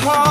转